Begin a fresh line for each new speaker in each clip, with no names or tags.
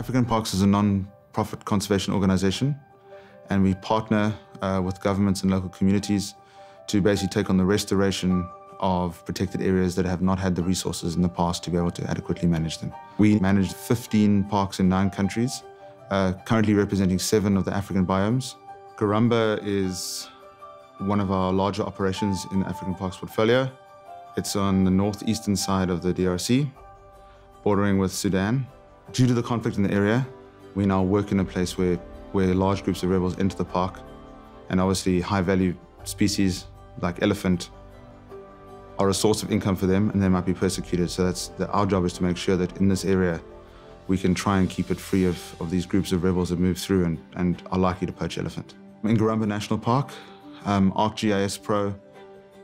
African Parks is a non-profit conservation organization, and we partner uh, with governments and local communities to basically take on the restoration of protected areas that have not had the resources in the past to be able to adequately manage them. We manage 15 parks in nine countries, uh, currently representing seven of the African biomes. Garamba is one of our larger operations in the African Parks portfolio. It's on the northeastern side of the DRC, bordering with Sudan. Due to the conflict in the area, we now work in a place where, where large groups of rebels enter the park, and obviously high-value species like elephant are a source of income for them and they might be persecuted. So that's the, our job is to make sure that in this area we can try and keep it free of, of these groups of rebels that move through and, and are likely to poach elephant. In Garamba National Park, um, ArcGIS Pro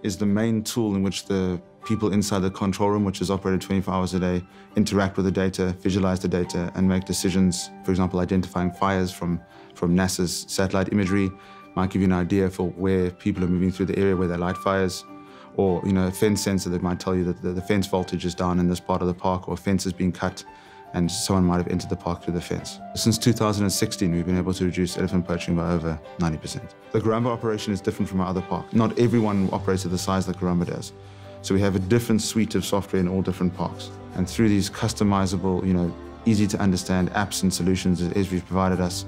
is the main tool in which the people inside the control room, which is operated 24 hours a day, interact with the data, visualize the data, and make decisions. For example, identifying fires from, from NASA's satellite imagery might give you an idea for where people are moving through the area where they light fires or you know a fence sensor that might tell you that the, the, fence voltage is down in this part of the park or a fence is being cut and someone might have entered the park through the fence. Since 2016, we've been able to reduce elephant poaching by over 90%. The Garamba operation is different from our other park. Not everyone operates at the size that Garamba does. So we have a different suite of software in all different parks. And through these customizable, you know, easy to understand apps and solutions that Esri's provided us,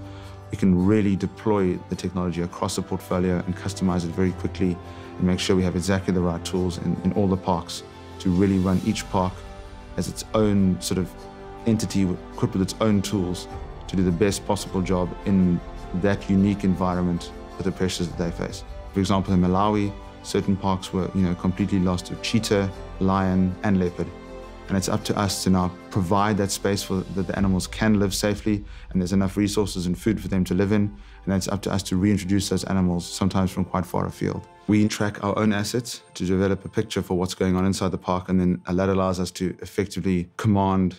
we can really deploy the technology across the portfolio and customize it very quickly and make sure we have exactly the right tools in, in all the parks to really run each park as its own sort of entity equipped with its own tools to do the best possible job in that unique environment with the pressures that they face. For example, in Malawi, certain parks were you know, completely lost to cheetah, lion, and leopard. And it's up to us to now provide that space for that the animals can live safely and there's enough resources and food for them to live in. And it's up to us to reintroduce those animals, sometimes from quite far afield. We track our own assets to develop a picture for what's going on inside the park, and then that allows us to effectively command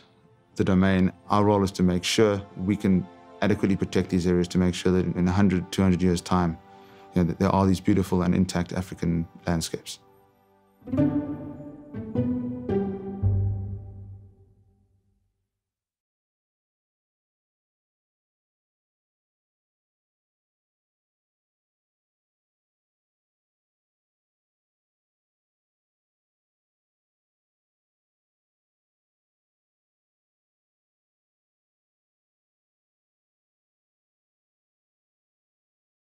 the domain. Our role is to make sure we can adequately protect these areas to make sure that in 100, 200 years' time, you know, there are all these beautiful and intact African landscapes.